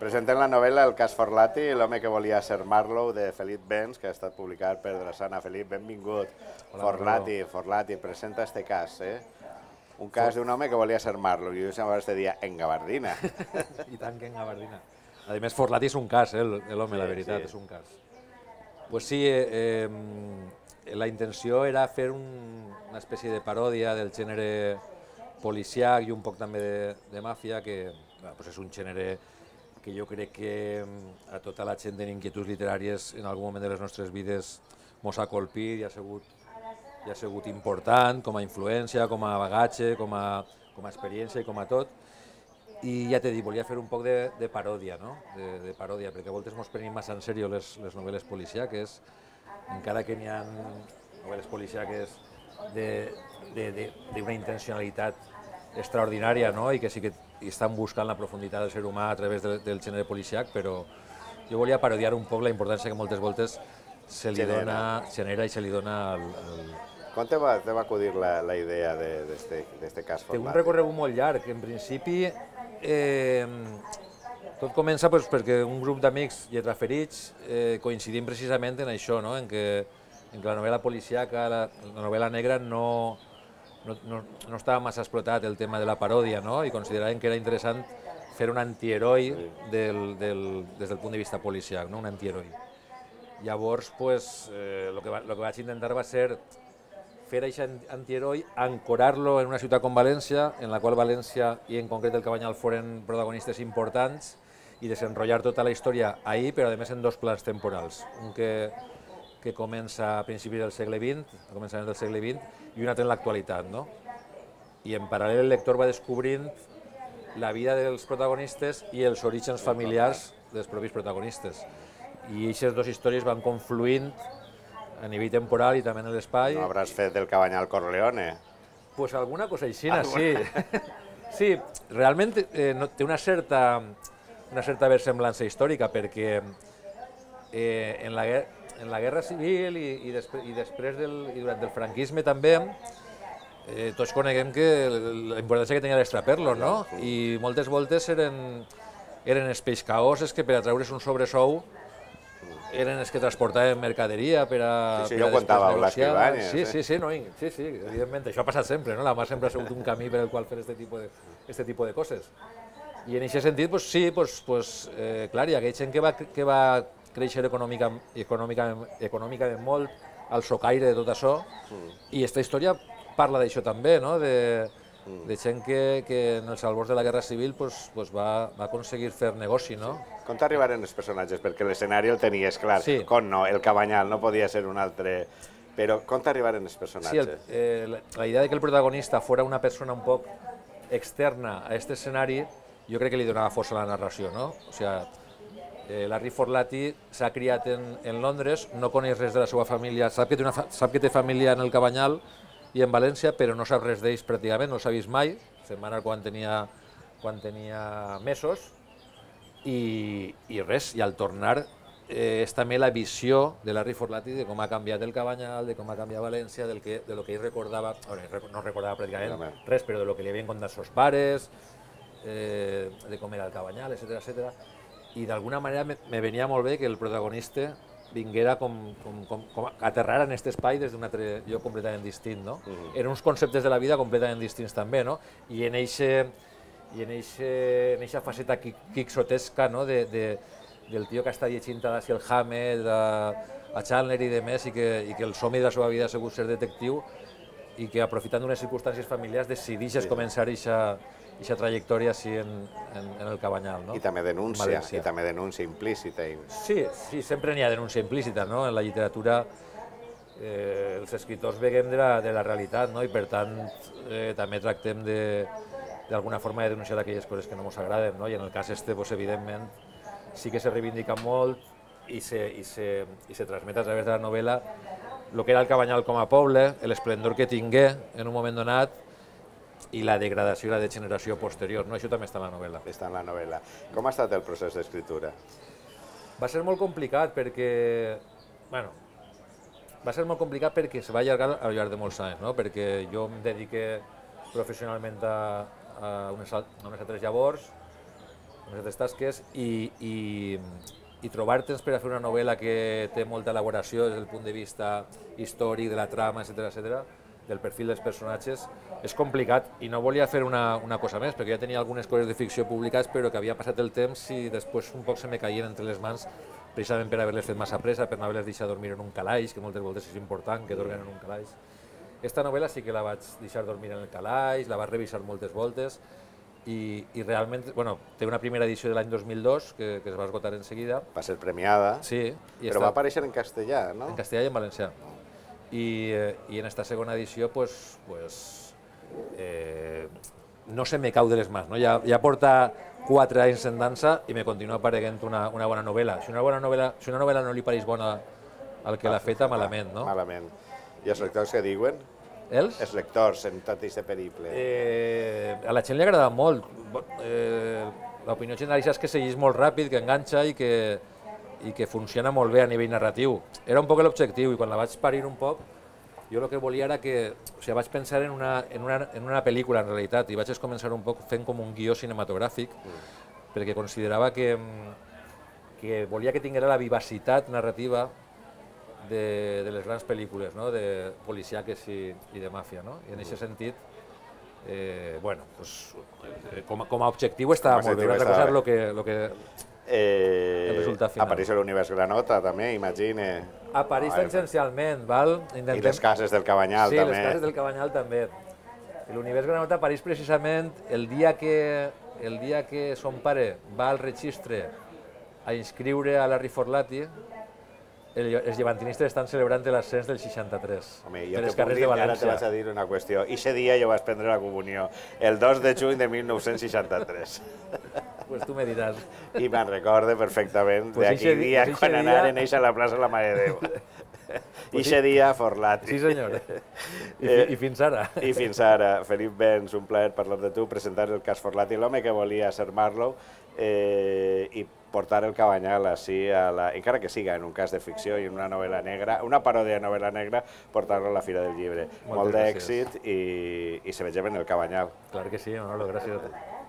Presentem la novel·la El cas Forlati, l'home que volia ser Marlowe, de Felip Benz, que ha estat publicat per Drassana. Felip, benvingut. Hola, Forlati, Forlati, presenta este cas, eh? Un cas d'un home que volia ser Marlowe, i jo sembla que dia en gabardina. I tant que en gabardina. A més, Forlati és un cas, eh, l'home, Sí, la veritat, sí. és un cas. Pues sí, eh, eh, la intenció era fer un, una espècie de paròdia del gènere policiac i un poc també de, de màfia, que bueno, pues és un gènere que jo crec que mm, a tota la gent amb inquietuds literàries en algun moment de les nostres vides mos ha colpit i ha sigut, i ha sigut important com a influència, com a bagatge, com a, com a experiència i com a tot. I ja t'he dit, volia fer un poc de, de paròdia, no? De, de paròdia, perquè a voltes mos prenim massa en sèrio les, les novel·les policiaques, encara que n'hi ha novel·les policiaques d'una intencionalitat extraordinària, no? I que sí que estan buscant la profunditat del ser humà a través de, del gènere policiac, però jo volia parodiar un poc la importància que moltes voltes se li Genera. dona, genera i se li dona al, al, Com te va, te va acudir la, la idea de, cas Té un recorregut molt llarg. En principi, eh, tot comença pues, perquè un grup d'amics lletraferits eh, coincidim precisament en això, no? en, que, en que la novel·la policiaca, la, la novel·la negra, no, no, no, no estava massa explotat el tema de la paròdia, no? i consideràvem que era interessant fer un antiheroi del, del, des del punt de vista policiac, no? un antiheroi. Llavors, pues, eh, lo, que va, lo que vaig intentar va ser fer aquest antiheroi, ancorar-lo en una ciutat com València, en la qual València i en concret el Cabanyal foren protagonistes importants i desenrotllar tota la història ahir, però a més en dos plans temporals. Un que, que comença a principis del segle XX, a començaments del segle XX, i un altre en l'actualitat. No? I en paral·lel el lector va descobrint la vida dels protagonistes i els orígens familiars dels propis protagonistes. I aquestes dues històries van confluint a nivell temporal i també en l'espai. No hauràs fet del Cabanyal Corleone? Pues alguna cosa aixina, sí. Sí, realment eh, no, té una certa, una certa versemblança històrica perquè eh, en, la, guer- en la Guerra Civil i, i, després, i després del, i durant el franquisme també eh, tots coneguem que la importància que tenia l'extraperlo, no? I moltes voltes eren, eren els peixcaoses que per a treure's un sobresou eren els que transportaven mercaderia per a, Sí, sí, per ho contava Blas. Ibáñez, Sí, sí, sí, no, sí, sí, evidentment, això ha passat sempre, no? La mà sempre ha sigut un camí per el qual fer este tipus de, este tipus de coses. I en aquest sentit, pues, sí, pues, pues, eh, clar, hi ha gent que va, que va créixer econòmica, econòmica, econòmicament molt al socaire de tot això, i aquesta història parla d'això també, no? de, de gent que, que en els albors de la Guerra Civil pues, pues va, va aconseguir fer negoci, no? Com t'arribaren els personatges? Perquè l'escenari el tenies clar. Sí. Com no, el Cabanyal no podia ser un altre... Però com t'arribaren els Sí, personatges? el, eh, la, la idea de que el protagonista fuera una persona un poc externa a este escenari, jo crec que li donava força a la narració, no? O sigui, eh, Larry Forlati s'ha criat en, en Londres, no coneix res de la seva família, sap que, té una fa sap que té família en el Cabanyal i en València, però no sap res d'ells pràcticament, no s'ha vist mai, se'n va anar quan tenia, quan tenia mesos, i, i res, i al tornar eh, és també la visió de Larry Forlati de com ha canviat el Cabanyal, de com ha canviat València, del que, de lo que ell recordava, bueno, no recordava pràcticament res, però de lo que li havien contat seus pares, eh, de com era el Cabanyal, etc etc. I d'alguna manera me, me venia molt bé que el protagonista vinguera com, com, com, com aterrar en aquest espai des d'un altre lloc completament distint, no? Eren uns conceptes de la vida completament distints també, no? I en eixe, i en eixe, en eixa faceta qui- quixotesca, no? De, de, del tio que està llegint a Dashiell Hammett, a, a Chandler i de més, i que, i que el somni de la seva vida ha sigut ser detectiu, i que aprofitant d'unes circumstàncies familiars decidixes sí. començar aquesta trajectòria així en, en, en el Cabanyal. No? I també denúncia, València. i també denúncia implícita. I... Sí, sí, sempre n'hi ha denúncia implícita, no? En la literatura eh, els escriptors veguem de la, de la realitat, no? I per tant eh, també tractem de d'alguna forma de denunciar aquelles coses que no ens agraden, no? I en el cas este, pues, evidentment, sí que se reivindica molt i se, i se, i se transmet a través de la novel·la el que era el Cabanyal com a poble, l'esplendor que tingué en un moment donat i la degradació i la degeneració posterior. No? Això també està en la novel·la. Està en la novel·la. Com ha estat el procés d'escriptura? Va ser molt complicat perquè, bueno, va ser molt complicat perquè se va allargar al llarg de molts anys, no? perquè jo em dediqué professionalment a, a, unes, a unes altres llavors, unes altres tasques, i, i, i trobar-te'ns per a fer una novel·la que té molta elaboració des del punt de vista històric, de la trama, etc etc, del perfil dels personatges, és complicat i no volia fer una, una cosa més, perquè ja tenia algunes coses de ficció publicades, però que havia passat el temps i després un poc se me caien entre les mans precisament per haver-les fet massa pressa, per no haver-les deixat dormir en un calaix, que moltes voltes és important que dormen en un calaix. Esta novel·la sí que la vaig deixar dormir en el calaix, la vaig revisar moltes voltes i, i realment, bueno, té una primera edició de l'any 2002 que, que es va esgotar en seguida. Va ser premiada, Sí, i però va aparèixer en castellà, no? en castellà i en valencià. I, eh, i en esta segona edició, pues, pues, eh, no se me cau de les mans. No? Ja, ja porta quatre anys en dansa i me continua apareguent una, una bona novel·la. Si una, bona novel·la, si una novel·la no li pareix bona al que l'ha feta, malament, no? Malament. I els lectors que diuen? Els? Els lectors en tot aquest periple. Eh, a la gent li agrada molt. Eh, L'opinió generalista és que segueix molt ràpid, que enganxa i que, i que funciona molt bé a nivell narratiu. Era un poc l'objectiu i quan la vaig parir un poc, jo el que volia era que... O sigui, vaig pensar en una, en una, en una pel·lícula, en realitat, i vaig començar un poc fent com un guió cinematogràfic, perquè considerava que, que volia que tinguera la vivacitat narrativa de, de les grans pel·lícules, no? de policiaques i, i de màfia. No? I en aquest sentit, eh, bueno, pues, eh, com, com a objectiu Com a molt bé. Una altra cosa és lo que, lo que Eh, el resultat final. Apareix l'univers Granota, també, imagine. apareix Ai, tangencialment, val? I les cases del Cabanyal, sí, també. les cases del Cabanyal també. L'univers Granota apareix precisament el dia que, el dia que son pare va al registre a inscriure a Larry Forlati, el, els llevantinistes estan celebrant l'ascens del 63 Home, per jo te puc dir, ara te vaig a dir una qüestió. I ese dia jo vaig prendre la comunió, el 2 de juny de 1963. Pues tu me diràs. I me'n recorde perfectament Pues d'aquell ixe di- dia pues ixe quan dia- anaren a la plaça de la Mare de Déu. Pues Ixe dia, Forlati. Sí, senyor. I, Eh, I fins ara. I fins ara, Felip Benz, un plaer parlar de tu, presentar el cas Forlati, l'home que volia ser Marlowe, eh, i portar el Cabanyal així, a la, encara que siga en un cas de ficció i en una novel·la negra, una paròdia de novel·la negra, portar-lo a la Fira del Llibre. Moltes Molt d'èxit i, i se vegem en el Cabanyal. Clar que sí, Manolo, gràcies a tu.